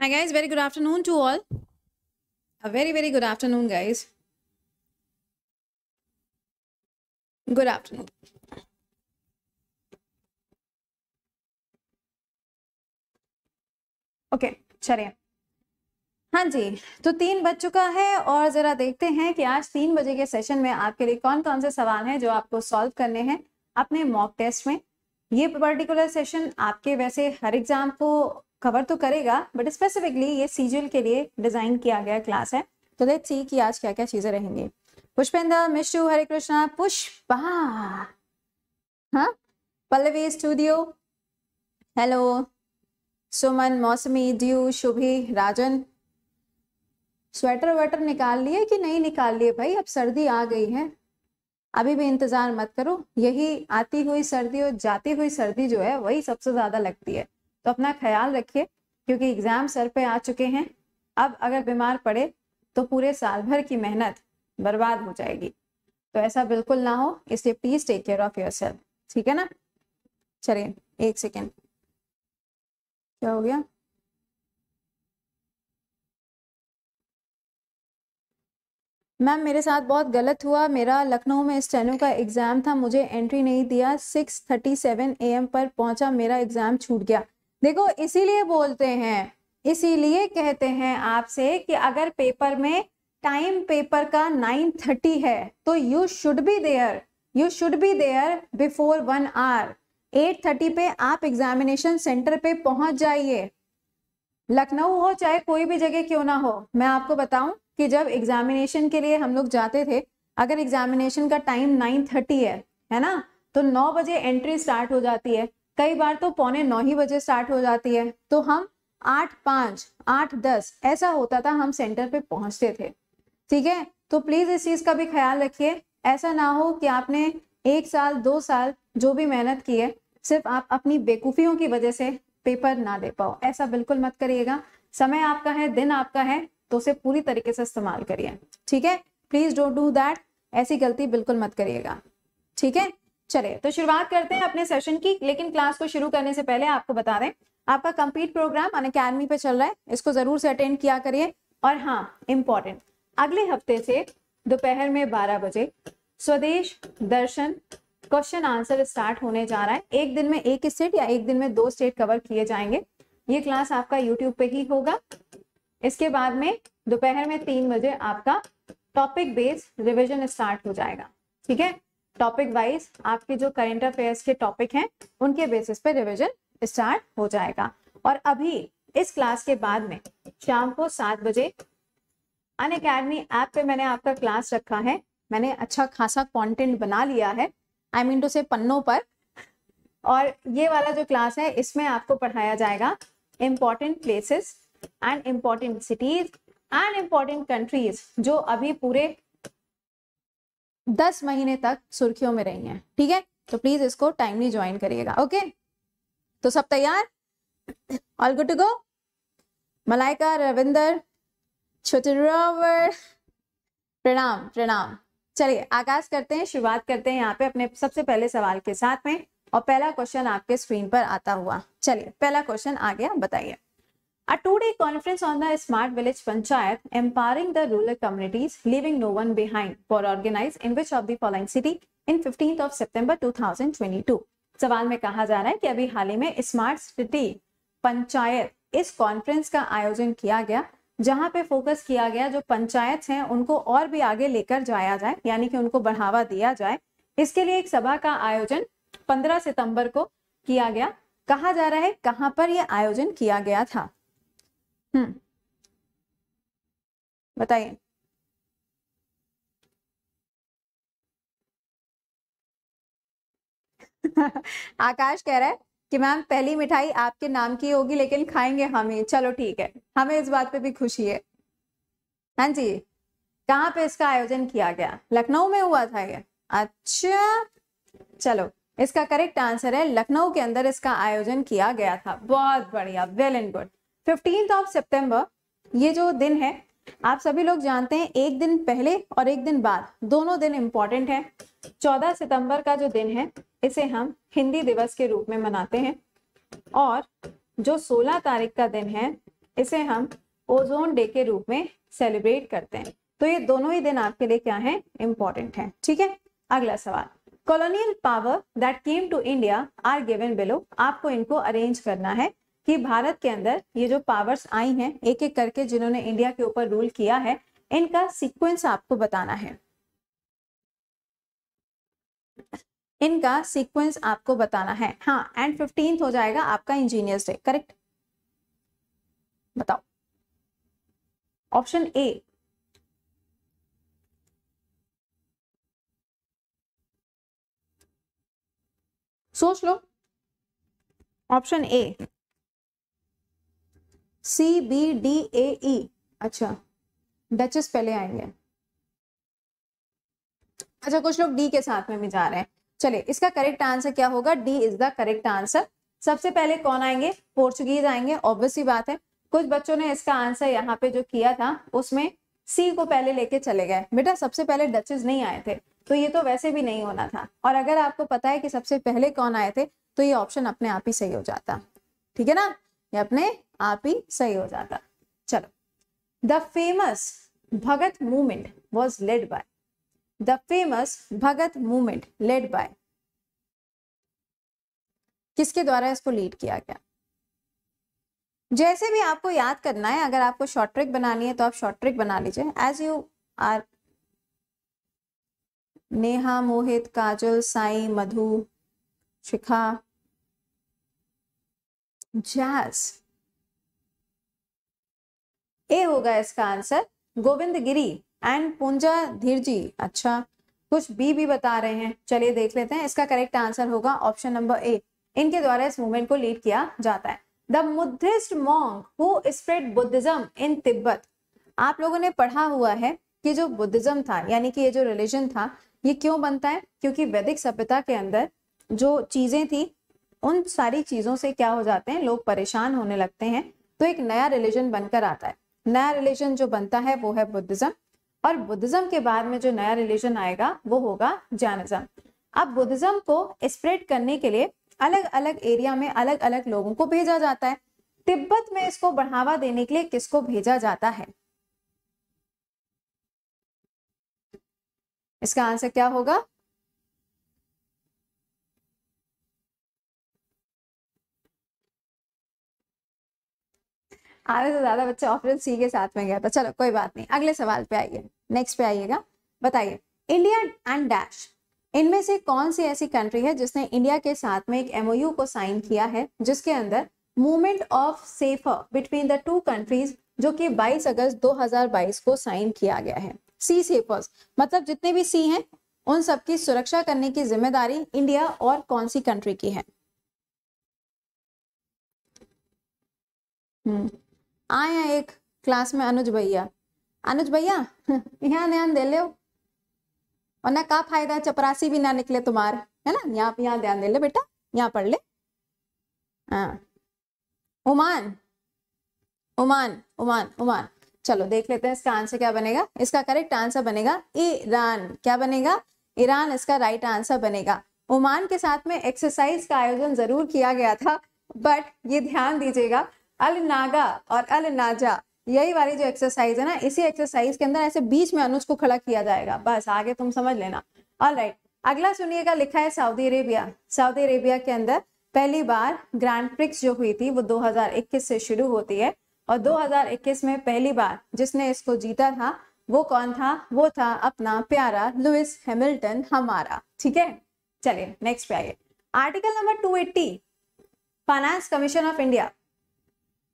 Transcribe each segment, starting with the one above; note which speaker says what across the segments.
Speaker 1: Hi guys, very good afternoon to all. A very, very good afternoon, guys. Good afternoon. Okay चलिए हाँ जी तो तीन बज चुका है और जरा देखते हैं कि आज तीन बजे के सेशन में आपके लिए कौन कौन से सवाल हैं जो आपको सॉल्व करने हैं अपने मॉक टेस्ट में ये पर्टिकुलर सेशन आपके वैसे हर एग्ज़ाम को कवर तो करेगा बट स्पेसिफिकली ये सीजल के लिए डिज़ाइन किया गया क्लास है। तो लेट्स सी कि आज क्या क्या चीज़ें रहेंगी। पुष्पेंद्र मिशु हरे कृष्णा, पुष्पा। हाँ? पल्लवी स्टूडियो हेलो सुमन, मौसमी ड्यू शुभी, राजन। स्वेटर वेटर निकाल लिए कि नहीं निकाल लिए भाई? अब सर्दी आ गई है। अभी भी इंतज़ार मत करो। यही आती हुई सर्दी और जाती हुई सर्दी जो है, वही सबसे ज़्यादा लगती है। तो अपना ख्याल रखिए, क्योंकि एग्ज़ाम सर पे आ चुके हैं। अब अगर बीमार पड़े तो पूरे साल भर की मेहनत बर्बाद हो जाएगी। तो ऐसा बिल्कुल ना हो, इसलिए please take care of yourself ठीक है ना? चलिए, एक सेकेंड क्या हो गया? मैम, मेरे साथ बहुत गलत हुआ। मेरा लखनऊ में स्टेनो का एग्ज़ाम था। मुझे एंट्री नहीं दिया। Six thirty seven A M पर पहुँचा। मेरा एग्ज़ाम छूट गया। देखो, इसीलिए बोलते हैं, इसीलिए कहते हैं आपसे कि अगर पेपर में टाइम पेपर का नाइन थर्टी है तो you should be there you should be there before one hour eight thirty पे आप एग्जामिनेशन सेंटर पे पहुँच जाइए। लखनऊ हो, चाहे कोई भी जगह क्यों ना हो, मैं आपको बताऊँ कि जब एग्जामिनेशन के लिए हम लोग जाते थे, अगर एग्जामिनेशन का टाइम नाइन थर्टी है है ना? तो नौ बजे एंट्री स्टार्ट हो जाती है। कई बार तो पौने नौ ही बजे स्टार्ट हो जाती है। तो हम आठ पाँच, आठ दस, ऐसा होता था हम सेंटर पे पहुँचते थे। ठीक है? तो प्लीज़ इस चीज़ का भी ख्याल रखिए। ऐसा ना हो कि आपने एक साल, दो साल जो भी मेहनत की है, सिर्फ़ आप अपनी बेकूफियों की वजह से पेपर ना दे पाओ। ऐसा बिल्कुल मत करिएगा। समय आपका है, दिन आपका है तो उसे पूरी तरीके से इस्तेमाल करिए। ठीक है? प्लीज़ डोंट डू दैट ऐसी गलती बिल्कुल मत करिएगा। ठीक है? चलिए तो शुरुआत करते हैं अपने सेशन की, लेकिन क्लास को शुरू करने से पहले आपको बता दें, आपका कंप्लीट प्रोग्राम अन अकेडमी पे चल रहा है, इसको ज़रूर से अटेंड किया करिए। और हाँ इंपॉर्टेंट अगले हफ़्ते से दोपहर में 12 बजे Swadesh Darshan question answer start होने जा रहा है। एक दिन में एक स्टेट या एक दिन में दो स्टेट कवर किए जाएँगे। ये क्लास आपका यूट्यूब पे ही होगा। इसके बाद में दोपहर में तीन बजे आपका टॉपिक बेस्ड रिविजन स्टार्ट हो जाएगा। ठीक है? टॉपिक वाइज आपके जो करेंट अफेयर्स के टॉपिक हैं, उनके बेसिस पे रिवीजन स्टार्ट हो जाएगा। और अभी, इस क्लास के बाद में, शाम को सात बजे अन अकेडमी ऐप पे मैंने आपका क्लास रखा है। मैंने अच्छा खासा कंटेंट बना लिया है। आई मीन टू से पन्नों पर। और ये वाला जो क्लास है, इसमें आपको पढ़ाया जाएगा। Important places and important cities and important countries जो अभी पूरे दस महीने तक सुर्खियों में रही हैं, ठीक है? तो प्लीज़ इसको टाइमली ज्वाइन करिएगा ओके तो सब तैयार? All good to go Malaika, Ravinder छोटे प्रणाम प्रणाम। चलिए, आगाज़ करते हैं, शुरुआत करते हैं यहाँ पे अपने सबसे पहले सवाल के साथ में, और पहला क्वेश्चन आपके स्क्रीन पर आता हुआ। चलिए, पहला क्वेश्चन आ गया बताइए। A two-day conference on the Smart Village Panchayat empowering the rural communities, leaving no one behind, for organized in which of the following city in 15th of September 2022. सवाल में कहा जा रहा है कि अभी हाल ही में स्मार्ट सिटी पंचायत इस कॉन्फ्रेंस का आयोजन किया गया जहाँ पे फोकस किया गया जो पंचायत हैं उनको और भी आगे लेकर जाया जाए यानी कि उनको बढ़ावा दिया जाए इसके लिए एक सभा का आयोजन 15 सितंबर को किया गया कहा जा रहा है कहाँ पर यह आयोजन किया गया था हम्म। बताइए। आकाश कह रहा है कि मैम, पहली मिठाई आपके नाम की होगी, लेकिन खाएँगे हम ही। चलो ठीक है। हमें इस बात पे भी खुशी है। हाँ जी। कहाँ पे इसका आयोजन किया गया? लखनऊ में हुआ था ये? अच्छा। चलो। इसका करेक्ट आंसर है, लखनऊ के अंदर इसका आयोजन किया गया था। बहुत बढ़िया। Well and good fifteenth of September ये जो दिन है, आप सभी लोग जानते हैं, एक दिन पहले और एक दिन बाद, दोनों दिन इंपॉर्टेंट है। चौदह सितंबर का जो दिन है, इसे हम हिंदी दिवस के रूप में मनाते हैं। और जो सोलह तारीख का दिन है, इसे हम ओजोन डे के रूप में सेलिब्रेट करते हैं। तो ये दोनों ही दिन आपके लिए क्या है? इंपॉर्टेंट है। ठीक है? अगला सवाल। Colonial power that came to India are given below आपको इनको अरेंज करना है। कि भारत के अंदर ये जो पावर्स आई हैं एक एक करके जिन्होंने इंडिया के ऊपर रूल किया है, इनका सीक्वेंस आपको बताना है। इनका सीक्वेंस आपको बताना है। हाँ एंड फिफ्टींथ हो जाएगा आपका इंजीनियर्स डे करेक्ट बताओ। ऑप्शन ए सोच लो। Option A C B D A E अच्छा डचेस पहले आएँगे। अच्छा कुछ लोग डी के साथ में भी जा रहे हैं। चले इसका करेक्ट आंसर क्या होगा? D is the correct answer सबसे पहले कौन आएँगे? पोर्चुगीज आएँगे ऑब्वियसली बात है। कुछ बच्चों ने इसका आंसर यहाँ पे जो किया था, उसमें सी को पहले लेके चले गए। बेटा, सबसे पहले डचेस नहीं आए थे तो ये तो वैसे भी नहीं होना था। और अगर आपको पता है कि सबसे पहले कौन आए थे तो ये ऑप्शन अपने आप ही सही हो जाता। ठीक है ना? ये अपने आप ही सही हो जाता। चलो। The famous Bhagat movement was led by the famous Bhagat movement led by किसके द्वारा इसको लीड किया गया? जैसे भी आपको याद करना है, अगर आपको शॉर्ट ट्रिक बनानी है तो आप शॉर्ट ट्रिक बना लीजिए। As you are Neha, Mohit, Kajal, Sai, Madhu, Shikha जैस ए होगा इसका आंसर गोविंद गिरी एंड पुंजा धीरजी। अच्छा कुछ बी भी बता रहे हैं। चलिए देख लेते हैं, इसका करेक्ट आंसर होगा ऑप्शन नंबर ए इनके द्वारा इस मूवमेंट को लीड किया जाता है। The Buddhist monk who spread Buddhism in Tibet आप लोगों ने पढ़ा हुआ है कि जो बुद्धिज्म था, यानी कि ये जो रिलीजन था, ये क्यों बनता है? क्योंकि वैदिक सभ्यता के अंदर जो चीज़ें थी उन सारी चीज़ों से क्या हो जाते हैं, लोग परेशान होने लगते हैं। तो एक नया रिलीजन बनकर आता है। नया रिलीजन जो बनता है, वो है बुद्धिज्म। और बुद्धिज्म के बाद में जो नया रिलीजन आएगा, वो होगा जैनिज्म अब बुद्धिज्म को स्प्रेड करने के लिए अलग अलग एरिया में अलग अलग लोगों को भेजा जाता है। तिब्बत में इसको बढ़ावा देने के लिए किसको भेजा जाता है? इसका आंसर क्या होगा? आधे से ज़्यादा बच्चे ऑप्शन सी के साथ में गया था चलो, कोई बात नहीं। अगले सवाल पे आइए। नेक्स्ट पे आइएगा। बताइए। इंडिया एंड डैश इनमें से कौन सी ऐसी कंट्री है जिसने इंडिया के साथ में एक एमओयू को साइन किया है, जिसके अंदर movement of safer between the two countries जो कि 22 अगस्त 2022 को साइन किया गया है। सी सेफर्स मतलब जितने भी सी हैं, उन सबकी सुरक्षा करने की ज़िम्मेदारी इंडिया और कौन सी कंट्री की है? हम्म। आए एक क्लास में अनुज भैया। अनुज भैया, यहाँ ध्यान दे लो और ना का फ़ायदा चपरासी भी ना निकले तुम्हारे, है ना? यहाँ यहाँ ध्यान दे ले बेटा, यहाँ पढ़ ले। हाँ। उमान उमान उमान उमान। चलो देख लेते हैं इसका आंसर क्या बनेगा। इसका करेक्ट आंसर बनेगा ईरान। क्या बनेगा? ईरान, इसका राइट आंसर बनेगा। ओमान के साथ में एक्सरसाइज का आयोजन ज़रूर किया गया था बट ये ध्यान दीजिएगा अल नागा और अल नाजा यही वाली जो एक्सरसाइज है ना, इसी एक्सरसाइज के अंदर ऐसे बीच में अनुज को खड़ा किया जाएगा। बस, आगे तुम समझ लेना। ऑल राइट अगला सुनिएगा, लिखा है सऊदी अरेबिया सऊदी अरेबिया के अंदर पहली बार ग्रैंड प्रिक्स जो हुई थी, वो 2021 से शुरू होती है। और 2021 में पहली बार जिसने इसको जीता था, वो कौन था? वो था अपना प्यारा लुइस हैमिल्टन हमारा। ठीक है? चलिए नेक्स्ट पे आइए। Article number 280 finance commission of India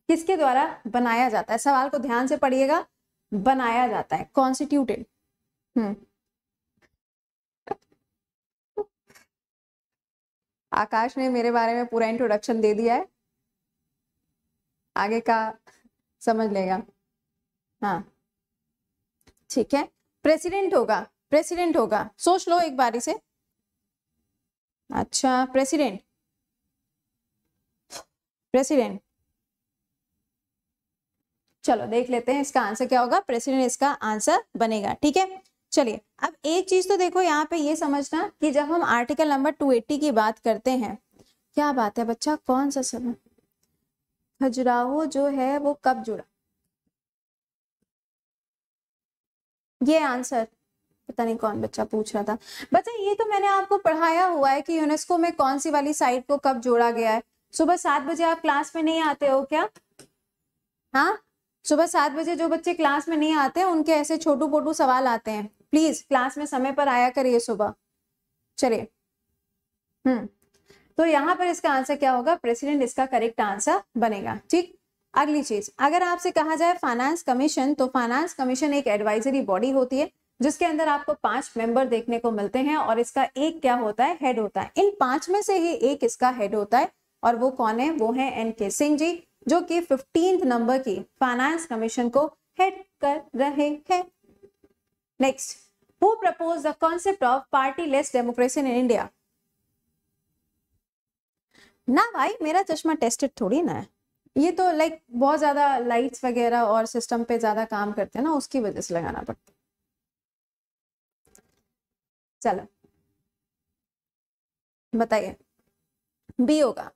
Speaker 1: किसके द्वारा बनाया जाता है? सवाल को ध्यान से पढ़िएगा। बनाया जाता है। कॉन्स्टिट्यूटेड हम्म। आकाश ने मेरे बारे में पूरा इंट्रोडक्शन दे दिया है। आगे का समझ लेगा। हाँ। ठीक है। प्रेसिडेंट होगा। प्रेसिडेंट होगा। सोच लो एक बारी से। अच्छा प्रेसिडेंट प्रेसिडेंट चलो देख लेते हैं इसका आंसर क्या होगा प्रेसिडेंट इसका आंसर बनेगा, ठीक है? चलिए, अब एक चीज़ तो देखो यहाँ पे ये समझना कि जब हम आर्टिकल नंबर 280 की बात करते हैं, क्या बात है बच्चा, कौन सा समय खजुराहो जो है वो कब जुड़ा? ये आंसर, पता नहीं कौन बच्चा पूछ रहा था। बच्चा, ये तो मैंने आपको पढ़ाया हुआ है कि यूनेस्को में कौन सी वाली साइट को कब जोड़ा गया है। सुबह सात बजे आप क्लास में नहीं आते हो क्या? हाँ? सुबह सात बजे जो बच्चे क्लास में नहीं आते, उनके ऐसे छोटू पोटू सवाल आते हैं। प्लीज़ क्लास में समय पर आया करिए सुबह। चलिए। हम्म। तो यहाँ पर इसका आंसर क्या होगा? प्रेसिडेंट इसका करेक्ट आंसर बनेगा। ठीक? अगली चीज़। अगर आपसे कहा जाए फाइनेंस कमीशन तो फाइनेंस कमीशन एक एडवाइजरी बॉडी होती है, जिसके अंदर आपको पाँच मेंबर देखने को मिलते हैं और इसका एक क्या होता है? हेड होता है। इन पाँच में से ही एक इसका हेड होता है और वो कौन है? वो है एन के सिंह जी। जो कि फिफ्टींथ नंबर की फाइनेंस कमीशन को हेड कर रहे हैं। Next who propose the concept of party less democracy in India ना भाई, मेरा चश्मा टेस्टेड थोड़ी ना है। ये तो लाइक बहुत ज़्यादा लाइट्स वगैरह और सिस्टम पे ज़्यादा काम करते हैं ना, उसकी वजह से लगाना पड़ता चलो, बताइए। बी होगा।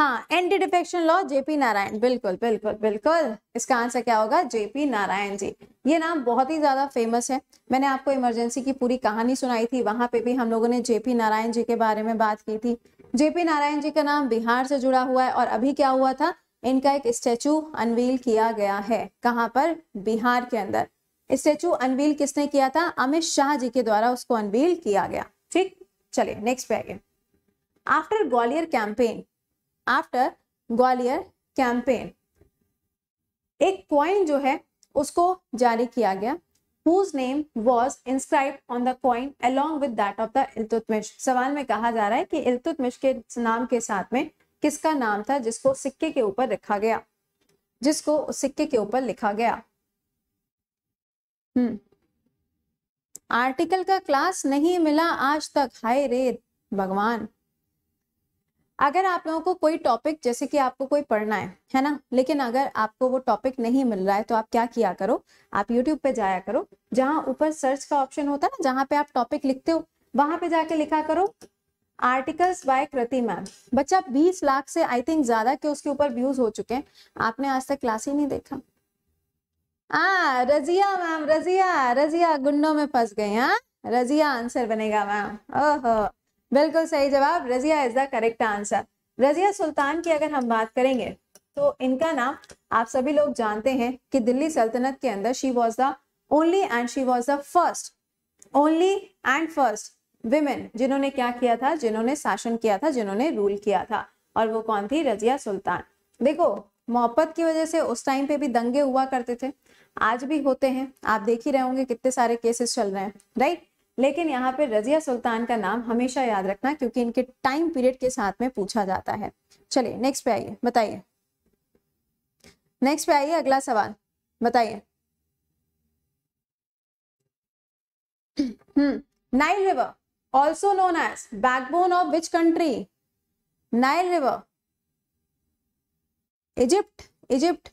Speaker 1: हाँ anti defection law JP Narayan बिल्कुल बिल्कुल बिल्कुल। इसका आंसर क्या होगा? जेपी नारायण जी। ये नाम बहुत ही ज़्यादा फ़ेमस है। मैंने आपको इमरजेंसी की पूरी कहानी सुनाई थी। वहाँ पे भी हम लोगों ने जेपी नारायण जी के बारे में बात की थी। जेपी नारायण जी का नाम बिहार से जुड़ा हुआ है और अभी क्या हुआ था? इनका एक स्टेचू अनवील किया गया है। कहाँ पर? बिहार के अंदर। स्टेचू अनवील किसने किया था? अमित शाह जी के द्वारा उसको अनवील किया गया। ठीक? चलिए नेक्स्ट पे आगे। After Gwalior campaign after Gwalior campaign एक क्वाइन जो है, उसको जारी किया गया, whose name was inscribed on the coin along with that of the Iltutmish सवाल में कहा जा रहा है कि इल्तुतमिश के नाम के साथ में किसका नाम था जिसको सिक्के के ऊपर रखा गया? जिसको सिक्के के ऊपर लिखा गया। हम्म। आर्टिकल का क्लास नहीं मिला आज तक, हाय रे, भगवान। अगर आप लोगों को कोई टॉपिक जैसे कि आपको कोई पढ़ना है है ना? लेकिन अगर आपको वो टॉपिक नहीं मिल रहा है तो आप क्या किया करो? आप यूट्यूब पे जाया करो। जहाँ ऊपर सर्च का ऑप्शन होता है ना, जहाँ पे आप टॉपिक लिखते हो, वहाँ पे जाके लिखा करो आर्टिकल्स बाय कृति मैम बच्चा 20 लाख से आई थिंक ज़्यादा के उसके ऊपर व्यूज़ हो चुके हैं। आपने आज तक क्लास ही नहीं देखा। आ रजिया मैम रजिया रजिया गुंडों में फंस गए हाँ? रजिया आंसर बनेगा मैम ओहो। बिल्कुल सही जवाब, Razia is the correct answer Razia Sultan की अगर हम बात करेंगे तो इनका नाम आप सभी लोग जानते हैं कि दिल्ली सल्तनत के अंदर she was the only and she was the first only and first women जिन्होंने क्या किया था? जिन्होंने शासन किया था, जिन्होंने रूल किया था। और वो कौन थी? रजिया सुल्तान। देखो, मोहब्बत की वजह से उस टाइम पे भी दंगे हुआ करते थे। आज भी होते हैं। आप देख ही रहे होंगे कितने सारे केसेस चल रहे हैं राइट लेकिन यहाँ पे रजिया सुल्तान का नाम हमेशा याद रखना क्योंकि इनके टाइम पीरियड के साथ में पूछा जाता है। चलिए नेक्स्ट पे आइए, बताइए। नेक्स्ट पे आइए, अगला सवाल, बताइए। Nile river also known as backbone of which country Nile river Egypt Egypt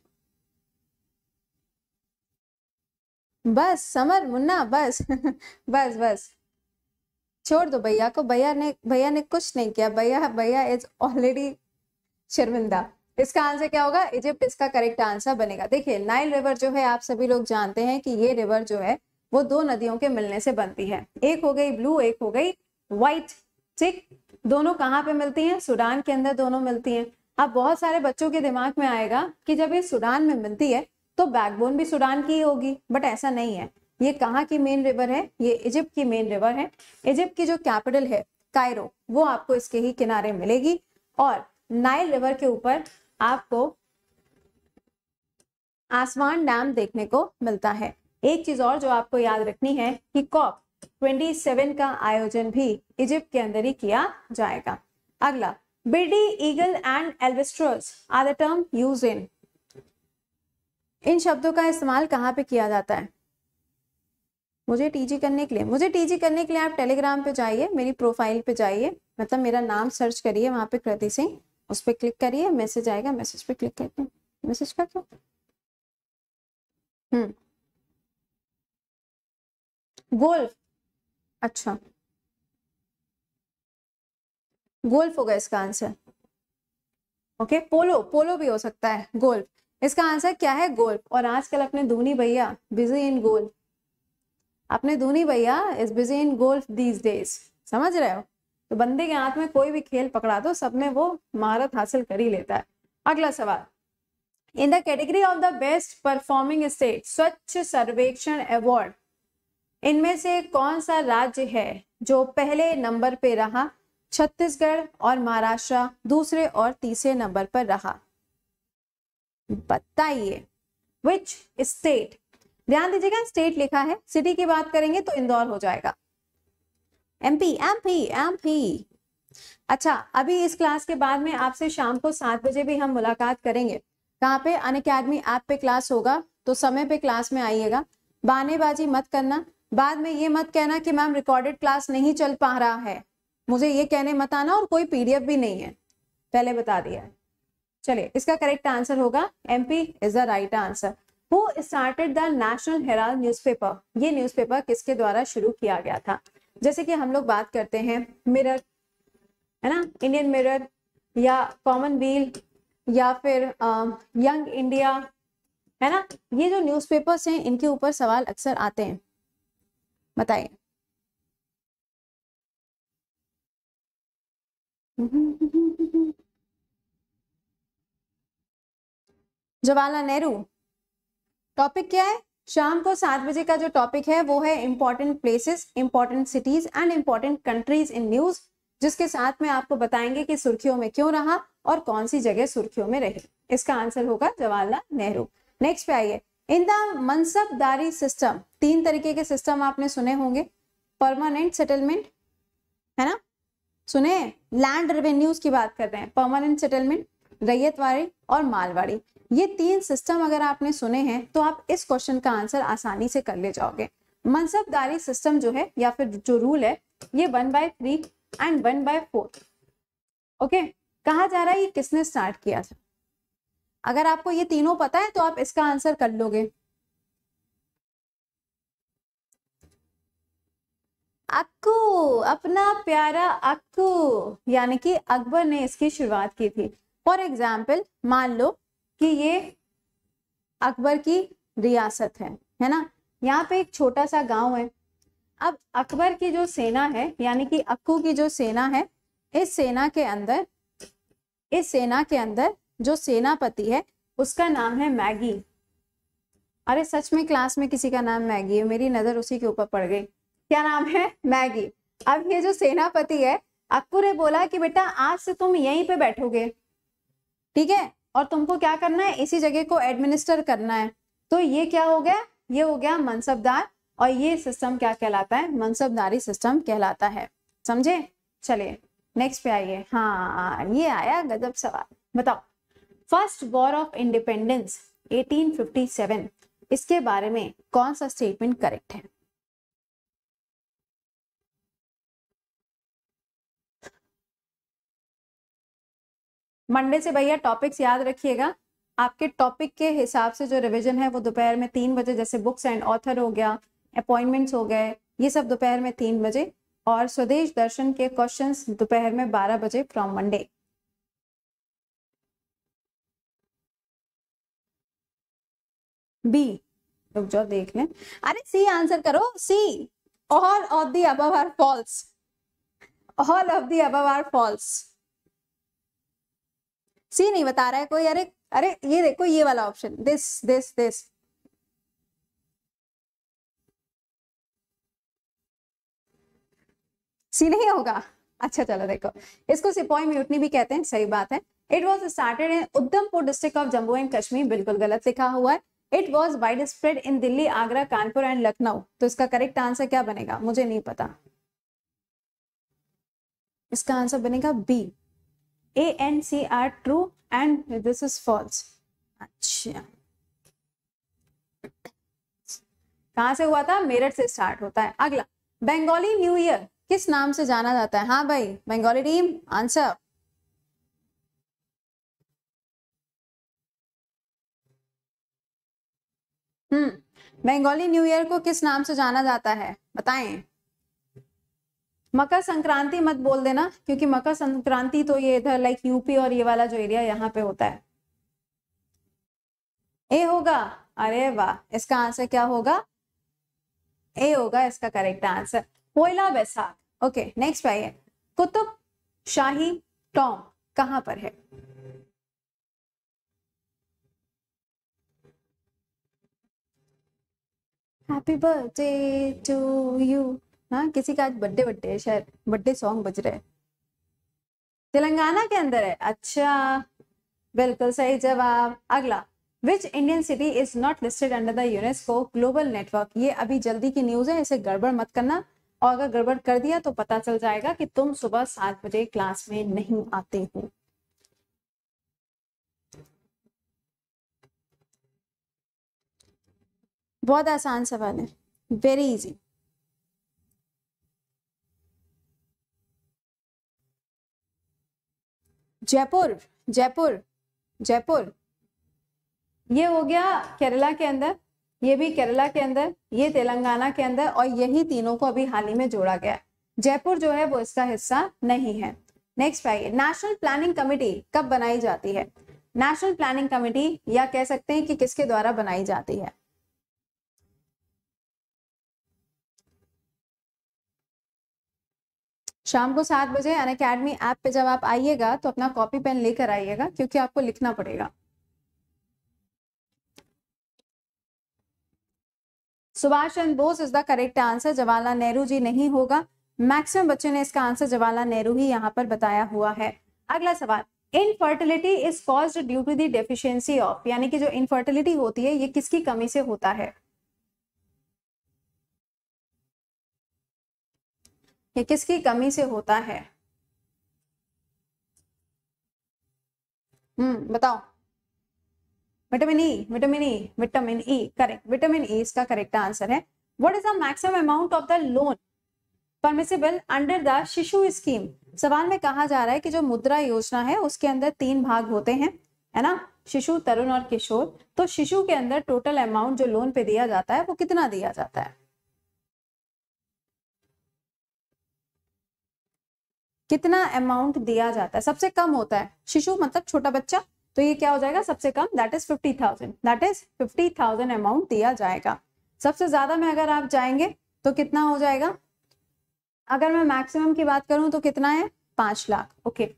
Speaker 1: बस, समर, मुन्ना, बस बस बस। छोड़ दो भैया को, भैया ने भैया ने कुछ नहीं किया। भैया भैया इज़ ऑलरेडी शर्मिंदा। इसका आंसर क्या होगा? इजिप्ट इसका करेक्ट आंसर बनेगा। देखिए नाइल रिवर जो है, आप सभी लोग जानते हैं कि ये रिवर जो है, वो दो नदियों के मिलने से बनती है। एक हो गई ब्लू एक हो गई व्हाइट ठीक? दोनों कहाँ पे मिलती हैं? सूडान के अंदर दोनों मिलती हैं। अब बहुत सारे बच्चों के दिमाग में आएगा कि जब ये सूडान में मिलती है तो बैकबोन भी सूडान की होगी बट ऐसा नहीं है। ये कहाँ की मेन रिवर है? ये इजिप्ट की मेन रिवर है। इजिप्ट की जो कैपिटल है कायरो वो आपको इसके ही किनारे मिलेगी। और नाइल रिवर के ऊपर आपको आसमान डैम देखने को मिलता है। एक चीज़ और जो आपको याद रखनी है कि कॉप 27 का आयोजन भी इजिप्ट के अंदर ही किया जाएगा। अगला beady eagle and albatross are the term used in इन शब्दों का इस्तेमाल कहाँ पे किया जाता है? मुझे टीजी करने के लिए, मुझे टीजी करने के लिए आप टेलीग्राम पे जाइए, मेरी प्रोफ़ाइल पे जाइए मतलब मेरा नाम सर्च करिए वहाँ पे कृति सिंह, उस पर क्लिक करिए मैसेज आएगा मैसेज पे क्लिक करके मैसेज कर दो। हम्म। गोल्फ अच्छा। गोल्फ होगा इसका आंसर ओके पोलो पोलो भी हो सकता है गोल्फ इसका आंसर क्या है? गोल्फ और आजकल अपने दूनी भैया बिज़ी इन गोल्फ अपने दूनी भैया is busy in golf these days समझ रहे हो? तो बंदे के हाथ में कोई भी खेल पकड़ा दो, सब में वो महारत हासिल कर ही लेता है। अगला सवाल। In the category of the best performing state Swachh Survekshan award इनमें से कौन सा राज्य है जो पहले नंबर पे रहा? छत्तीसगढ़ और महाराष्ट्र, दूसरे और तीसरे नंबर पर रहा। बताइए विच स्टेट ध्यान दीजिएगा स्टेट लिखा है सिटी की बात करेंगे तो इंदौर हो जाएगा। एमपी एमपी एमपी अच्छा अभी इस क्लास के बाद में आपसे शाम को सात बजे भी हम मुलाकात करेंगे। कहाँ पे? अन अकेडमी ऐप पे क्लास होगा तो समय पे क्लास में आइएगा। बहानेबाजी मत करना। बाद में ये मत कहना कि मैम रिकॉर्डेड क्लास नहीं चल पा रहा है। मुझे ये कहने मत आना और कोई पीडीएफ भी नहीं है। पहले बता दिया है। चलिए, इसका करेक्ट आंसर होगा MP is the right answer who started the National Herald newspaper ये न्यूज़पेपर किसके द्वारा शुरू किया गया था? जैसे कि हम लोग बात करते हैं मिरर है ना? इंडियन मिरर या कॉमन व्हील या फिर यंग इंडिया है ना? ये जो न्यूज़पेपर्स हैं, इनके ऊपर सवाल अक्सर आते हैं। बताइए। जवाहरलाल नेहरू। टॉपिक क्या है? शाम को सात बजे का जो टॉपिक है, वो है important places important cities and important countries in news जिसके साथ में आपको बताएँगे कि सुर्खियों में क्यों रहा और कौन सी जगह सुर्खियों में रही। इसका आंसर होगा जवाहरलाल नेहरू। नेक्स्ट पे आइए। इन द मनसबदारी सिस्टम तीन तरीके के सिस्टम आपने सुने होंगे। परमानेंट सेटलमेंट है ना? सुने? लैंड रेवेन्यूज की बात कर रहे हैं। परमानेंट सेटलमेंट रैयतवाड़ी और मालवाड़ी। ये तीन सिस्टम अगर आपने सुने हैं तो आप इस क्वेश्चन का आंसर आसानी से कर ले जाओगे। मनसबदारी सिस्टम जो है, या फिर जो रूल है, ये one by three and one by four okay कहा जा रहा है, ये किसने स्टार्ट किया था? अगर आपको ये तीनों पता है तो आप इसका आंसर कर लोगे। अक्कू, अपना प्यारा अक्कू। यानी कि अकबर ने इसकी शुरुआत की थी। फॉर एग्ज़ाम्पल मान लो कि ये अकबर की रियासत है है ना? यहाँ पे एक छोटा सा गाँव है। अब अकबर की जो सेना है, यानी कि अक्कू की जो सेना है, इस सेना के अंदर, इस सेना के अंदर जो सेनापति है, उसका नाम है मैगी। अरे सच में क्लास में किसी का नाम मैगी है, मेरी नज़र उसी के ऊपर पड़ गई। क्या नाम है? मैगी। अब ये जो सेनापति है, अक्कू ने बोला कि बेटा आज से तुम यहीं पे बैठोगे। ठीक है? और तुमको क्या करना है? इसी जगह को एडमिनिस्टर करना है। तो ये क्या हो गया? ये हो गया मनसबदार। और ये सिस्टम क्या कहलाता है? मनसबदारी सिस्टम कहलाता है। समझे? चलिए नेक्स्ट पे आइए। हाँ ये आया गजब सवाल। बताओ। फ़र्स्ट वॉर ऑफ़ इंडिपेंडेंस 1857 इसके बारे में कौन सा स्टेटमेंट करेक्ट है? मंडे से भैया टॉपिक्स याद रखिएगा। आपके टॉपिक के हिसाब से जो रिवीजन है, वो दोपहर में तीन बजे, जैसे बुक्स एंड ऑथर हो गया अपॉइंटमेंट्स हो गए, ये सब दोपहर में तीन बजे और स्वदेश दर्शन के क्वेश्चंस दोपहर में बारह बजे फ्रॉम मंडे बी रुक जाओ, देख लें। अरे सी आंसर करो C all of the above are false all of the above are false C नहीं बता रहा है कोई, अरे अरे, ये देखो, ये वाला option this this this C नहीं होगा। अच्छा चलो देखो। इसको सिपोई म्यूटनी भी कहते हैं, सही बात है। It was started in Udhampur district of Jammu and Kashmir बिल्कुल गलत लिखा हुआ है। It was wide spread in Delhi Agra Kanpur and Lucknow तो इसका करेक्ट आंसर क्या बनेगा? मुझे नहीं पता। इसका आंसर बनेगा B A and C are true and this is false अच्छा। कहाँ से हुआ था? मेरठ से स्टार्ट होता है। अगला। बंगाली न्यू ईयर किस नाम से जाना जाता है? हाँ भाई Bengali team answer hmm Bengali new year को किस नाम से जाना जाता है? बताएँ। मकर संक्रांति मत बोल देना, क्योंकि मकर संक्रांति तो ये इधर लाइक यूपी और ये वाला जो एरिया यहाँ पे होता है। ए होगा? अरे वाह, इसका आंसर क्या होगा? ए होगा इसका correct answer Poila Baisakh. Okay next पाइए कुतुब शाही टॉम कहाँ पर है? हैप्पी बर्थडे टू यू हाँ किसी का आज बर्थडे बर्थडे है शायद। बर्थडे सॉन्ग बज रहे तेलंगाना के अंदर है। अच्छा। बिल्कुल सही जवाब। अगला। Which Indian city is not listed under the UNESCO global network ये अभी जल्दी की न्यूज़ है, इसे गड़बड़ मत करना। और अगर गड़बड़ कर दिया तो पता चल जाएगा कि तुम सुबह सात बजे क्लास में नहीं आते हो। बहुत आसान सवाल है। Very easy Jaipur Jaipur Jaipur. ये हो गया केरला के अंदर, ये भी केरला के अंदर, ये तेलंगाना के अंदर और यही तीनों को अभी हाल ही में जोड़ा गया जयपुर जो है वो इसका हिस्सा नहीं है। नेक्स्ट आइए। नेशनल प्लानिंग कमेटी कब बनाई जाती है? नेशनल प्लानिंग कमेटी या कह सकते हैं कि किसके द्वारा बनाई जाती है? शाम को सात बजे अन अकेडमी ऐप पे जब आप आइएगा तो अपना कॉपी पेन लेकर आइएगा, क्योंकि आपको लिखना पड़ेगा। Subhash Chandra Bose is the correct answer Jawaharlal Nehru ji नहीं होगा। मैक्सिमम बच्चों ने इसका आंसर जवाहरलाल नेहरू ही यहाँ पर बताया हुआ है। अगला सवाल infertility is cause due to the deficiency of यानी कि जो इनफर्टिलिटी होती है, ये किसकी कमी से होता है? ये किसकी कमी से होता है? हम्म बताओ। Vitamin E vitamin E vitamin E correct vitamin E इसका करेक्ट आंसर है। What is the maximum amount of the loan permissible under the Shishu scheme सवाल में कहा जा रहा है कि जो मुद्रा योजना है, उसके अंदर तीन भाग होते हैं, है ना? शिशु, तरुण और किशोर। तो शिशु के अंदर टोटल अमाउंट जो लोन पे दिया जाता है, वो कितना दिया जाता है? कितना अमाउंट दिया जाता है? सबसे कम होता है। शिशु मतलब छोटा बच्चा तो ये क्या हो जाएगा? सबसे कम that is fifty thousand that is fifty thousand amount दिया जाएगा। सबसे ज़्यादा में अगर आप जाएँगे तो कितना हो जाएगा? अगर मैं मैक्सिमम की बात करूँ तो कितना है? पाँच लाख। ओके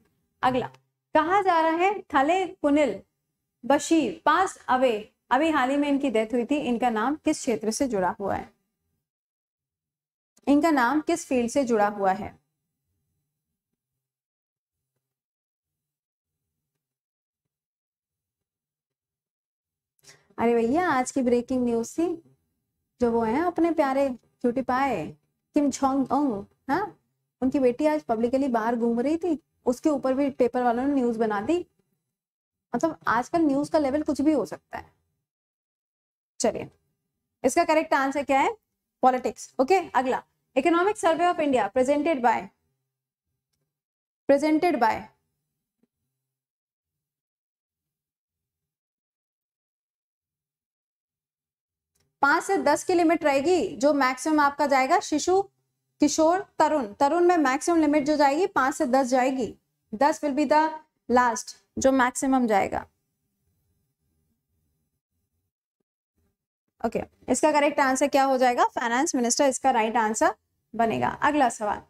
Speaker 1: अगला। कहा जा रहा है, थले कुनिल, बशीर, पास अवे। अभी हाल ही में इनकी डेथ हुई थी। इनका नाम किस क्षेत्र से जुड़ा हुआ है? इनका नाम किस फ़ील्ड से जुड़ा हुआ है? अरे भैया, आज की ब्रेकिंग न्यूज़ थी। जो वो है, अपने प्यारे क्यूटी पाए किम छोंग ओंग हाँ? उनकी बेटी आज पब्लिकली बाहर घूम रही थी। उसके ऊपर भी पेपर वालों ने न्यूज़ बना दी। मतलब आजकल न्यूज़ का लेवल कुछ भी हो सकता है। चलिए, इसका करेक्ट आंसर क्या है? पॉलिटिक्स ओके अगला economic survey of India presented by presented by पाँच से दस की लिमिट रहेगी, जो मैक्सिमम आपका जाएगा, शिशु, किशोर, तरुण। तरुण में मैक्सिमम लिमिट जो जाएगी, पाँच से दस जाएगी। दस विल बी द लास्ट जो मैक्सिमम जाएगा। Okay okay. इसका करेक्ट आंसर क्या हो जाएगा? फाइनेंस मिनिस्टर इसका राइट right आंसर बनेगा। अगला सवाल।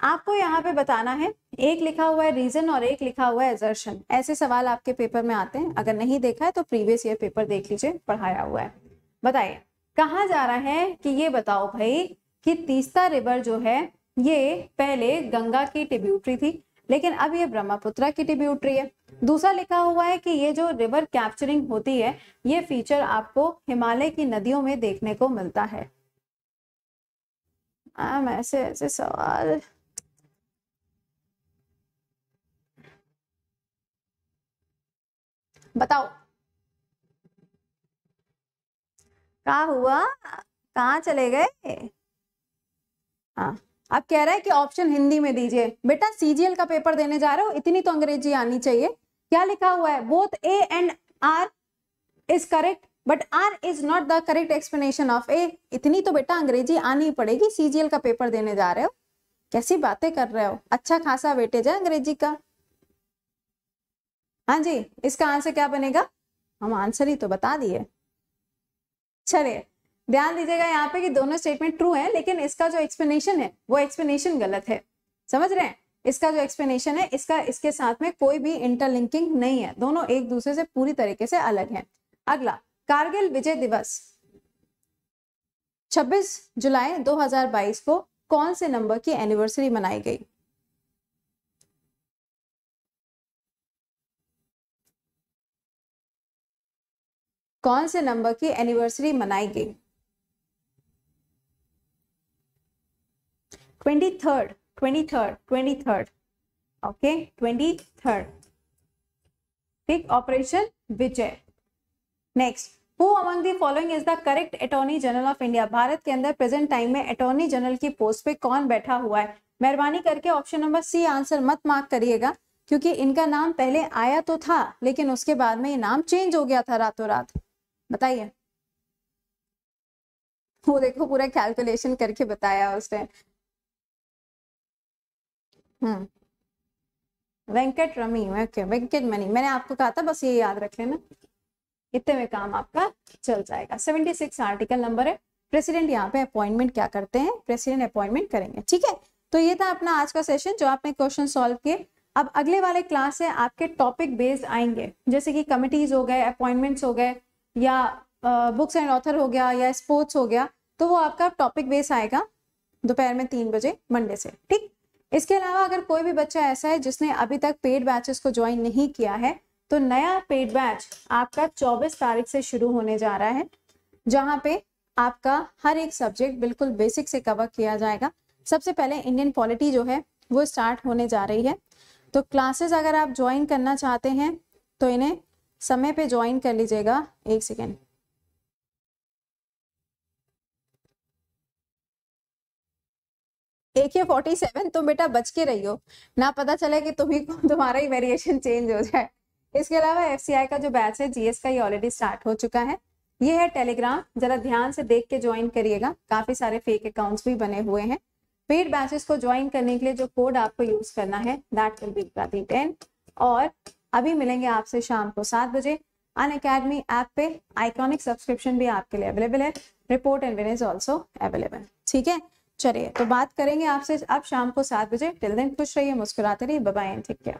Speaker 1: आपको यहाँ पे बताना है, एक लिखा हुआ है रीजन और एक लिखा हुआ है एजर्शन ऐसे सवाल आपके पेपर में आते हैं। अगर नहीं देखा है तो प्रीवियस ईयर पेपर देख लीजिए, पढ़ाया हुआ है। बताइए। कहा जा रहा है कि ये बताओ भाई कि तीस्ता रिवर जो है, ये पहले गंगा की टिब्यूटरी थी, लेकिन अब ये ब्रह्मपुत्र की टिब्यूटरी है। दूसरा लिखा हुआ है कि ये जो रिवर कैप्चरिंग होती है, ये फीचर आपको हिमालय की नदियों में देखने को मिलता है। आम ऐसे ऐसे सवाल। बताओ। कहा हुआ? कहाँ चले गए? हाँ। अब कह रहा है कि ऑप्शन हिंदी में दीजिए। बेटा सीजीएल का पेपर देने जा रहे हो? इतनी तो अंग्रेज़ी आनी चाहिए। क्या लिखा हुआ है? Both A and R is correct but R is not the correct explanation of A इतनी तो बेटा अंग्रेज़ी आनी पड़ेगी। सीजीएल का पेपर देने जा रहे हो? कैसी बातें कर रहे हो? अच्छा खासा वेटेज है अंग्रेज़ी का। हाँ जी, इसका आंसर क्या बनेगा? हम आंसर ही तो बता दिए। चलिए, ध्यान दीजिएगा यहाँ पे कि दोनों स्टेटमेंट ट्रू है, लेकिन इसका जो एक्सप्लेनेशन है, वो एक्सप्लेनेशन गलत है। समझ रहे हैं? इसका जो एक्सप्लेनेशन है, इसका, इसके साथ में कोई भी इंटरलिंकिंग नहीं है। दोनों एक दूसरे से पूरी तरीके से अलग है। अगला, कारगिल विजय दिवस। 26 जुलाई 2022 को कौन से नंबर की एनिवर्सरी मनाई गई? कौन से नंबर की एनिवर्सरी मनाई गई? Twenty third twenty third twenty third okay twenty third ठीक operation Vijay. Next who among the following is the correct attorney general of India Bharat के अंदर प्रेजेंट टाइम में अटॉर्नी जनरल की पोस्ट पे कौन बैठा हुआ है? मेहरबानी करके ऑप्शन नंबर सी आंसर मत मार्क करिएगा, क्योंकि इनका नाम पहले आया तो था, लेकिन उसके बाद में ये नाम चेंज हो गया था रातों रात। बताइए। वो देखो पूरा कैलकुलेशन करके बताया उसने। हम्म। Venkat rummy okay Venkat money. मैंने आपको कहा था, बस ये याद रख लेना। इतने में काम आपका चल जाएगा। 76 आर्टिकल नंबर है। प्रेसिडेंट यहाँ पे अपॉइंटमेंट क्या करते हैं? प्रेसिडेंट अपॉइंटमेंट करेंगे, ठीक है? तो ये था अपना आज का सेशन जो आपने क्वेश्चन सॉल्व किए। अब अगले वाले क्लास से आपके टॉपिक बेस्ड आएँगे। जैसे कि कमिटीज हो गए अपॉइंटमेंट्स हो गए या बुक्स एंड ऑथर हो गया या स्पोर्ट्स हो गया तो वो आपका टॉपिक बेस आएगा दोपहर में तीन बजे मंडे से, ठीक? इसके अलावा अगर कोई भी बच्चा ऐसा है जिसने अभी तक पेड बैचेस को ज्वाइन नहीं किया है तो नया पेड बैच आपका 24 तारीख से शुरू होने जा रहा है, जहाँ पे आपका हर एक सब्जेक्ट बिल्कुल बेसिक से कवर किया जाएगा। सबसे पहले इंडियन पॉलिटी जो है, वो स्टार्ट होने जा रही है। तो क्लासेस अगर आप ज्वाइन करना चाहते हैं तो इन्हें समय पे ज्वाइन कर लीजिएगा। एक सेकेंड ए के फोर्टी सेवन तुम बेटा बच के रही हो ना पता चले कि तुम्ही तुम्हारा ही वेरिएशन चेंज हो जाए। इसके अलावा एफसीआई का जो बैच है जीएस का ये ऑलरेडी स्टार्ट हो चुका है। ये है टेलीग्राम जरा ध्यान से देख के ज्वाइन करिएगा। काफ़ी सारे फेक अकाउंट्स भी बने हुए हैं। पेड बैचेस को ज्वाइन करने के लिए जो कोड आपको यूज़ करना है दैट विल बी टेन और अभी मिलेंगे आपसे शाम को सात बजे। अन अकेडमी ऐप पे आइकॉनिक सब्सक्रिप्शन भी आपके लिए अवेलेबल है। Report and win is also available ठीक है? चलिए तो बात करेंगे आपसे अब शाम को सात बजे। टिल दिन खुश रहिए, मुस्कुराते रहिए। Bye and take care